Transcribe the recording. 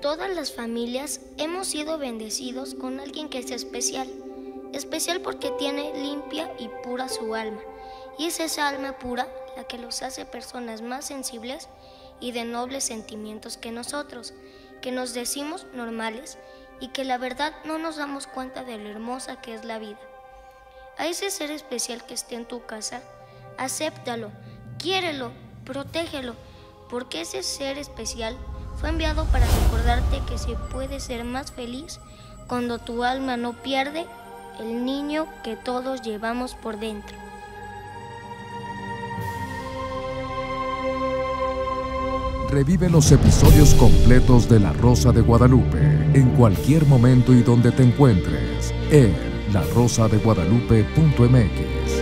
Todas las familias hemos sido bendecidos con alguien que es especial. Especial porque tiene limpia y pura su alma. Y es esa alma pura la que los hace personas más sensibles y de nobles sentimientos que nosotros, que nos decimos normales y que la verdad no nos damos cuenta de lo hermosa que es la vida. A ese ser especial que esté en tu casa, acéptalo, quiérelo, protégelo, porque ese ser especial fue enviado para recordarte que se puede ser más feliz cuando tu alma no pierde el niño que todos llevamos por dentro. Revive los episodios completos de La Rosa de Guadalupe en cualquier momento y donde te encuentres en larosadeguadalupe.mx.